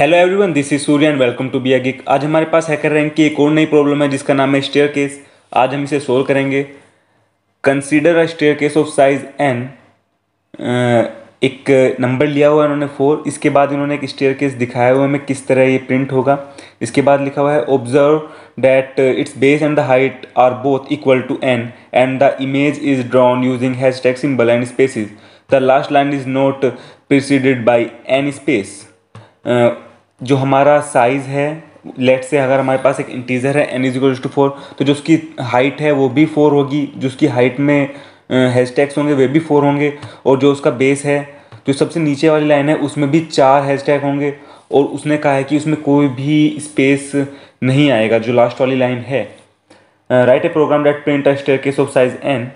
Hello everyone this is Surya and welcome to B geek आज हमारे पास hacker rank की एक और नई प्रॉब्लम है, जिसका नाम है स्टेयर केस आज हम इसे सोल्व करेंगे। Consider a staircase of size N एक नंबर लिया हुआ है उन्होंने फोर इसके बाद इन्होंने एक स्टेयर केस दिखाया हुआ है, हमें किस तरह ये प्रिंट होगा। इसके बाद लिखा हुआ है observe that its base and the height are both equal to N and the image is drawn using hashtag symbol and spaces the last line is not preceded by an space जो हमारा size है late say अगर हमारे पास एक integer है N is to four तो जो उसकी हाइट है, वो भी फोर होगी। जो उसकी हाइट में हैश टैग्स होंगे, वे भी फोर होंगे। और जो उसका बेस है, जो सबसे नीचे वाली लाइन है, उसमें भी चार हैशटैग होंगे। और उसने कहा है कि उसमें कोई भी स्पेस नहीं आएगा, जो लास्ट वाली लाइन है। Write a program that print a staircase of size N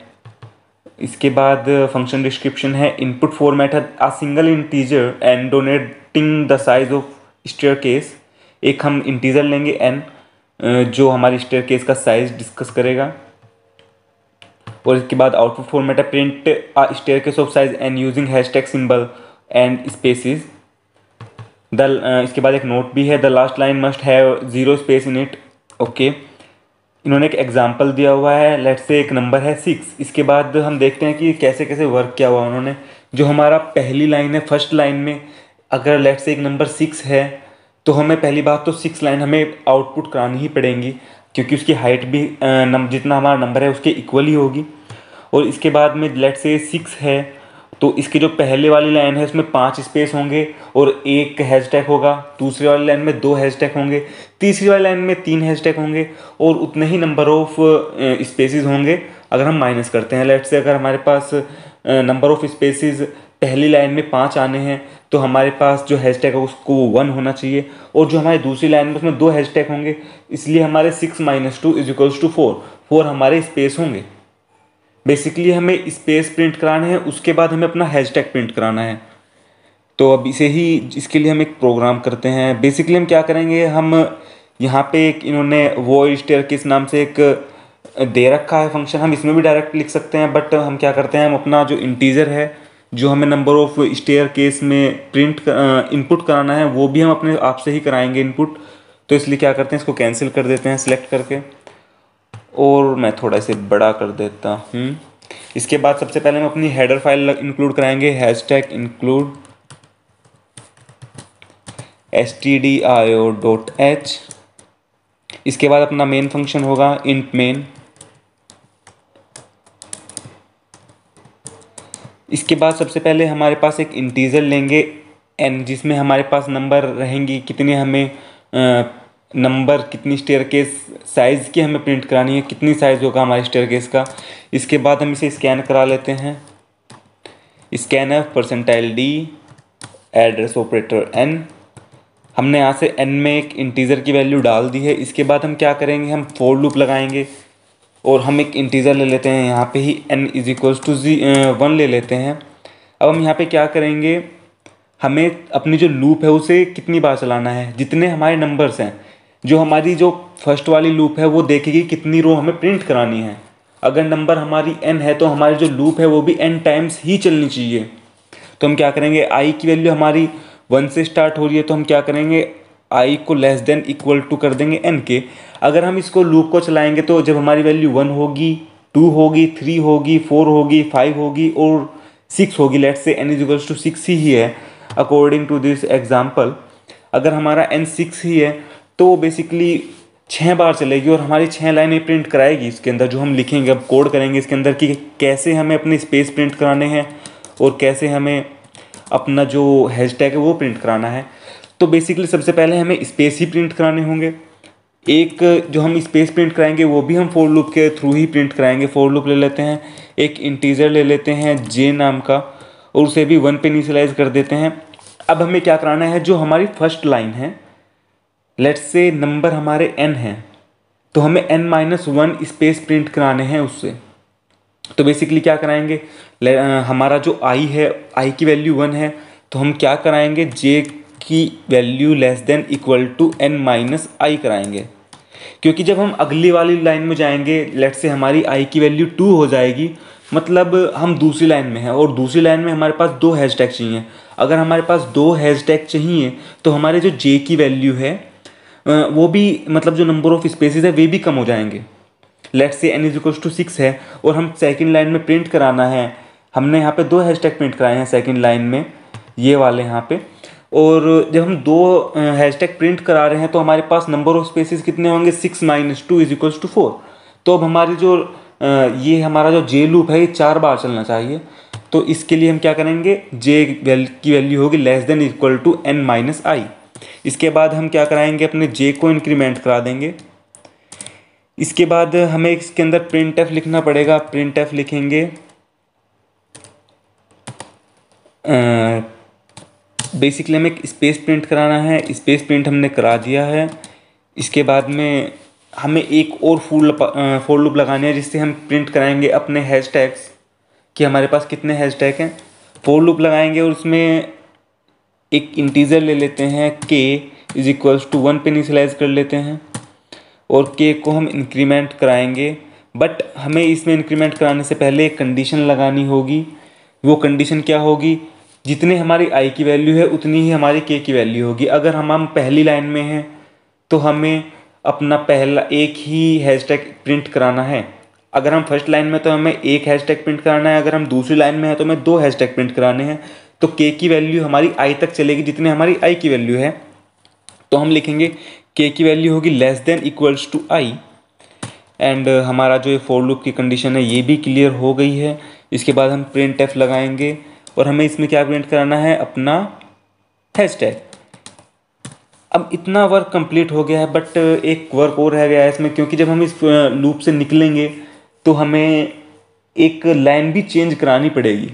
इसके बाद फ़ंक्शन डिस्क्रिप्शन है इनपुट फॉर्मेट है a single integer and denoting the size of staircase एक हम इंटीजर लेंगे एन जो हमारी स्टेयर केस का साइज़ डिस्कस करेगा। और इसके बाद आउटपुट फॉर्मेट है print staircase of size N using hashtag symbol and spaces the इसके बाद एक नोट भी है the last line must have zero space in it okay इन्होंने एक एग्ज़ाम्पल दिया हुआ है लेट से एक नंबर है सिक्स इसके बाद हम देखते हैं कि कैसे कैसे वर्क किया हुआ उन्होंने। जो हमारा पहली लाइन है फ़र्स्ट लाइन में अगर लेट से एक नंबर सिक्स है तो हमें पहली बात तो सिक्स लाइन हमें आउटपुट करानी ही पड़ेंगी क्योंकि उसकी हाइट भी नम, जितना हमारा नंबर है उसके इक्वल ही होगी। और इसके बाद में लेट से सिक्स है तो इसकी जो पहले वाली लाइन है उसमें पाँच स्पेस होंगे और एक हैशटैग होगा दूसरी वाली लाइन में दो हैशटैग होंगे तीसरी वाली लाइन में तीन हैशटैग होंगे और उतने ही नंबर ऑफ़ स्पेसिस होंगे अगर हम माइनस करते हैं। लेट से अगर हमारे पास नंबर ऑफ़ स्पेसिस पहली लाइन में पाँच आने हैं तो हमारे पास जो हैशटैग है उसको वन होना चाहिए और जो हमारी दूसरी लाइन में उसमें दो हैशटैग होंगे, इसलिए हमारे six minus two is equals to four four हमारे स्पेस होंगे। बेसिकली हमें स्पेस प्रिंट कराना है, उसके बाद हमें अपना हैशटैग प्रिंट कराना है। तो अब इसे ही, इसके लिए हम एक प्रोग्राम करते हैं। बेसिकली हम क्या करेंगे, हम यहाँ पे एक इन्होंने वो स्टेयर किस नाम से एक, दे रखा है फ़ंक्शन हम इसमें भी डायरेक्ट लिख सकते हैं बट हम क्या करते हैं, हम अपना जो इंटीजर है जो हमें नंबर ऑफ़ स्टेयर केस में प्रिंट इनपुट कराना है, वो भी हम अपने आप से ही कराएँगे इनपुट तो इसलिए क्या करते हैं, इसको कैंसिल कर देते हैं सिलेक्ट करके। और मैं थोड़ा इसे बड़ा कर देता हूँ। इसके बाद सबसे पहले हम अपनी हेडर फ़ाइल इंक्लूड कराएँगे hash tag include S T D I O dot H इसके बाद अपना मेन फ़ंक्शन होगा इंट मेन इसके बाद सबसे पहले हमारे पास एक इंटीजर लेंगे एन जिसमें हमारे पास नंबर रहेंगी, कितने हमें नंबर कितनी स्टेयर केस साइज़ की हमें प्रिंट करानी है, कितनी साइज़ होगा हमारे स्टेयर केस का। इसके बाद हम इसे स्कैन करा लेते हैं। Scan F percentile D address operator N हमने यहाँ से एन में एक इंटीज़र की वैल्यू डाल दी है। इसके बाद हम क्या करेंगे? हम फोर लूप लगाएँगे। और हम एक इंटीज़र ले लेते हैं, यहाँ पे ही N is equals to G one ले लेते हैं। अब हम यहाँ पे क्या करेंगे? हमें अपनी जो लूप है, उसे कितनी बार चलाना है? जितने हमारे नंबर्स हैं, जो हमारी जो फ़र्स्ट वाली लूप है, वो देखेगी कितनी रो हमें प्रिंट करानी है। अगर नंबर हमारी एन है तो हमारी जो लूप है, वो भी एन टाइम्स ही चलनी चाहिए। तो हम क्या करेंगे? आई की वैल्यू हमारी वन से स्टार्ट हो रही है तो हम क्या करेंगे? आई को लेस देन इक्वल टू कर देंगे एन के। अगर हम इसको लूप को चलाएँगे तो जब हमारी वैल्यू वन होगी टू होगी थ्री होगी फोर होगी फाइव होगी और सिक्स होगी let say N is two six ही है अकॉर्डिंग टू दिस एग्ज़ाम्पल अगर हमारा एन सिक्स ही है तो बेसिकली छः बार चलेगी और हमारी छः लाइनें प्रिंट कराएगी इसके अंदर, जो हम लिखेंगे, अब कोड करेंगे इसके अंदर कि कैसे हमें अपने स्पेस प्रिंट कराने हैं और कैसे हमें अपना जो हैशटैग है वो प्रिंट कराना है। तो बेसिकली सबसे पहले हमें स्पेस ही प्रिंट कराने होंगे। एक जो हम स्पेस प्रिंट कराएँगे, वो भी हम फोर लूप के थ्रू ही प्रिंट कराएँगे। फोर लूप ले लेते हैं, एक इंटीजर ले लेते हैं जे नाम का, और उसे भी वन पे इनिशियलाइज कर देते हैं। अब हमें क्या कराना है, जो हमारी फ़र्स्ट लाइन है लेट्स से नंबर हमारे एन हैं तो हमें N minus one space print कराने हैं उससे। तो बेसिकली क्या कराएँगे? हमारा जो आई है आई की वैल्यू वन है तो हम क्या कराएँगे? जे की value less than equal to N minus I कराएँगे। क्योंकि जब हम अगली वाली लाइन में जाएँगे लेट से हमारी आई की वैल्यू टू हो जाएगी मतलब हम दूसरी लाइन में हैं और दूसरी लाइन में हमारे पास दो हैश टैग चाहिए। अगर हमारे पास दो हैश टैग चाहिए तो हमारे जो जे की वैल्यू है वो भी मतलब जो नंबर ऑफ़ स्पेसिस है, वे भी कम हो जाएँगे। Let say N is equals to six है, और हम सेकेंड लाइन में प्रिंट कराना है। हमने यहाँ पे दो हैश टैग प्रिंट कराए हैं सेकेंड लाइन में, ये वाले यहाँ पे। और जब हम दो हैश टैग प्रिंट करा रहे हैं तो हमारे पास नंबर ऑफ़ स्पेसिस कितने होंगे? Six minus two is equals to four तो अब हमारी जो ये हमारा जो जे लूप है, ये चार बार चलना चाहिए। तो इसके लिए हम क्या करेंगे? जे की वैल्यू होगी less than equal to N minus I इसके बाद हम क्या कराएँगे? अपने जे को इंक्रीमेंट करा देंगे। इसके बाद हमें इसके अंदर प्रिंट एफ़ लिखना पड़ेगा। प्रिंट एफ़ लिखेंगे बेसिकली हमें स्पेस प्रिंट कराना है। स्पेस प्रिंट हमने करा दिया है। इसके बाद में हमें एक और फूल फोर लूप लगाने हैं, जिससे हम प्रिंट कराएँगे अपने हैश टैग्स कि हमारे पास कितने हैश टैग हैं। फोर लूप लगाएँगे और उसमें एक इंटीजर ले लेते हैं। K is equals to one पे इनिशलाइज कर लेते हैं। और के को हम इंक्रीमेंट कराएँगे। बट हमें इसमें इंक्रीमेंट कराने से पहले एक कंडीशन लगानी होगी। वो कंडीशन क्या होगी? जितने हमारी आई की वैल्यू है, उतनी ही हमारी के की वैल्यू होगी। अगर हम हम पहली लाइन में हैं तो हमें अपना पहला एक ही हैशटैग प्रिंट कराना है। अगर हम फ़र्स्ट लाइन में तो हमें एक हैशटैग प्रिंट कराना है। अगर हम दूसरी लाइन में हैं तो हमें दो हैशटैग प्रिंट कराने हैं। तो के की वैल्यू हमारी आई तक चलेगी, जितनी हमारी आई की वैल्यू है। तो हम लिखेंगे के की वैल्यू होगी less than equals to I and हमारा जो ये फोर लूप की कंडीशन है, ये भी क्लियर हो गई है। इसके बाद हम प्रिंट एफ़ लगाएँगे। और हमें इसमें क्या प्रिंट कराना है? अपना हैशटैग अब इतना वर्क कंप्लीट हो गया है बट एक वर्क और रह गया है इसमें, क्योंकि जब हम इस लूप से निकलेंगे तो हमें एक लाइन भी चेंज करानी पड़ेगी।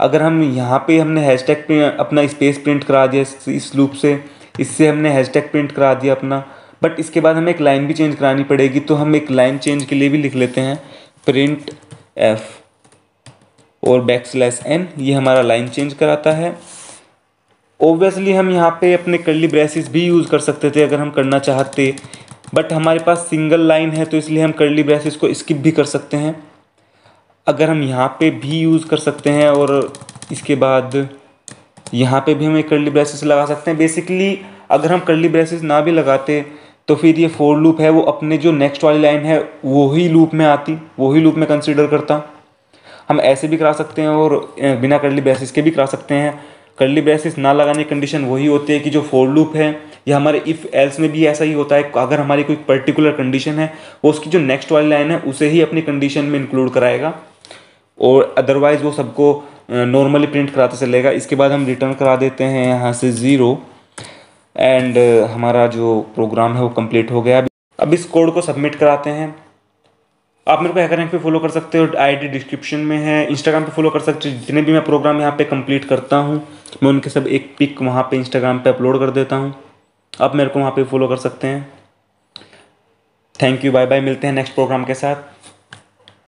अगर हम यहाँ पे हमने हैशटैग पे अपना स्पेस प्रिंट करा दिया इस लूप से, इससे हमने हैशटैग प्रिंट करा दिया अपना बट इसके बाद हमें एक लाइन भी चेंज करानी पड़ेगी तो हम एक लाइन चेंज के लिए भी लिख लेते हैं प्रिंट एफ़ और बैक स्लैश एन ये हमारा लाइन चेंज कराता है। ओबियसली हम यहाँ पे अपने कर्ली ब्रेसिस भी यूज़ कर सकते थे अगर हम करना चाहते। बट हमारे पास सिंगल लाइन है तो इसलिए हम कर्ली ब्रेसिस को स्किप भी कर सकते हैं। अगर हम यहाँ पे भी यूज़ कर सकते हैं और इसके बाद यहाँ पे भी हम एक कर्ली ब्रेसिस लगा सकते हैं। बेसिकली अगर हम कर्ली ब्रेसिस ना भी लगाते तो फिर ये फोर लूप है, वो अपने जो नेक्स्ट वाली लाइन है वही लूप में आती वही लूप में कंसिडर करता। हम ऐसे भी करा सकते हैं और बिना कर्ली ब्रेसिस के भी करा सकते हैं। कर्ली ब्रेसिस ना लगाने की कंडीशन वही होती है कि जो फोर लूप है, या हमारे इफ़ एल्स में भी ऐसा ही होता है। अगर हमारी कोई पर्टिकुलर कंडीशन है, वो उसकी जो नेक्स्ट वाली लाइन है, उसे ही अपनी कंडीशन में इंक्लूड कराएगा। और अदरवाइज़ वो सबको नॉर्मली प्रिंट कराते चलेगा। इसके बाद हम रिटर्न करा देते हैं यहाँ से ज़ीरो एंड हमारा जो प्रोग्राम है वो कंप्लीट हो गया। अब इस कोड को सबमिट कराते हैं। आप मेरे को हैकर रैंक पे फॉलो कर सकते हो आईडी डिस्क्रिप्शन में है इंस्टाग्राम पे फॉलो कर सकते हो, जितने भी मैं प्रोग्राम यहाँ पे कंप्लीट करता हूँ, मैं उनके सब एक पिक वहाँ पे इंस्टाग्राम पे अपलोड कर देता हूँ। आप मेरे को वहाँ पे फॉलो कर सकते हैं। थैंक यू बाय बाय मिलते हैं नेक्स्ट प्रोग्राम के साथ।